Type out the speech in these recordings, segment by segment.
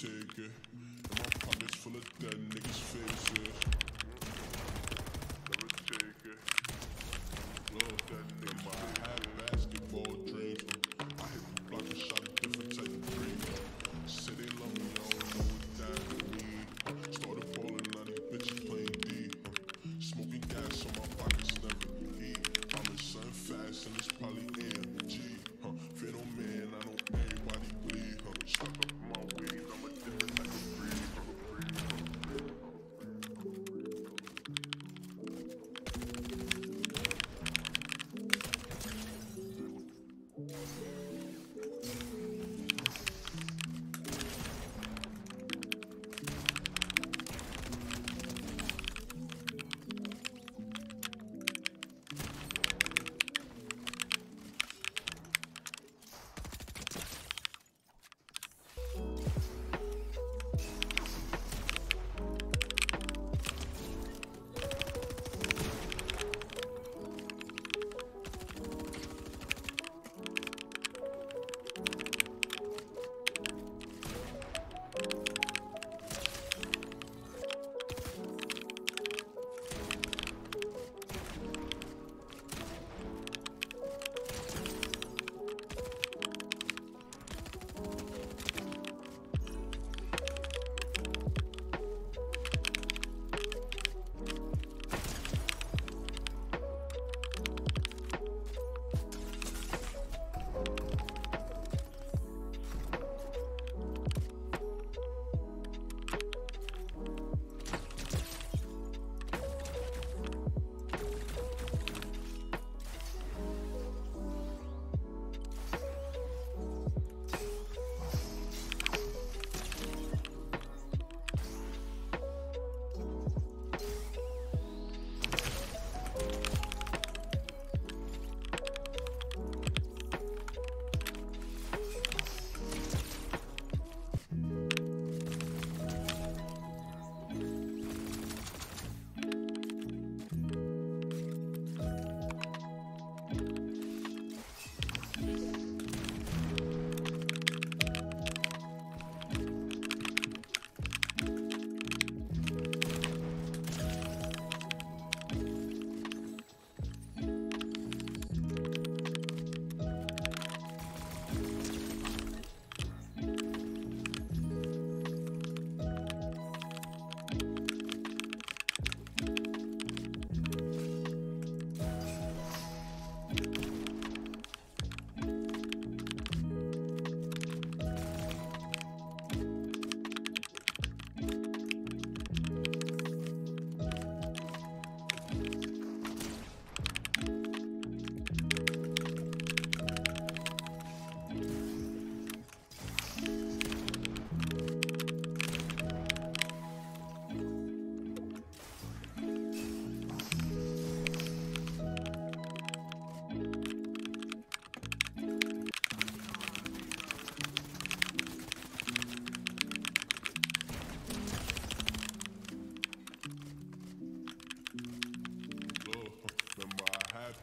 take it. And my pockets full of dead niggas'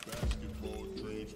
basketball dreams